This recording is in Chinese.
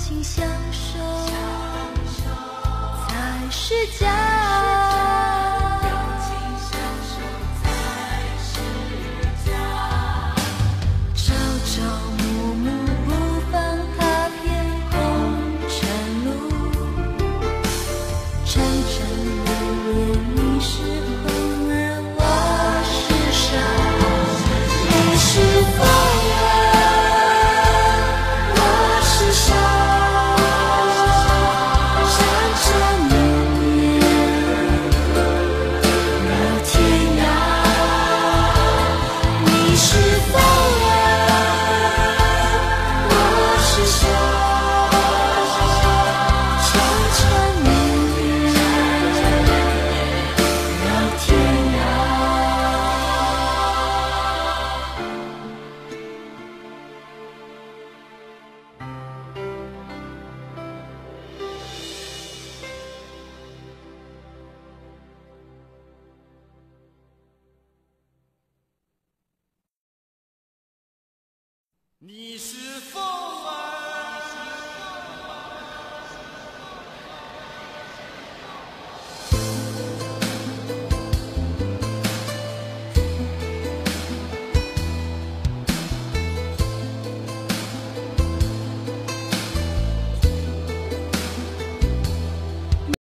情相守才是家。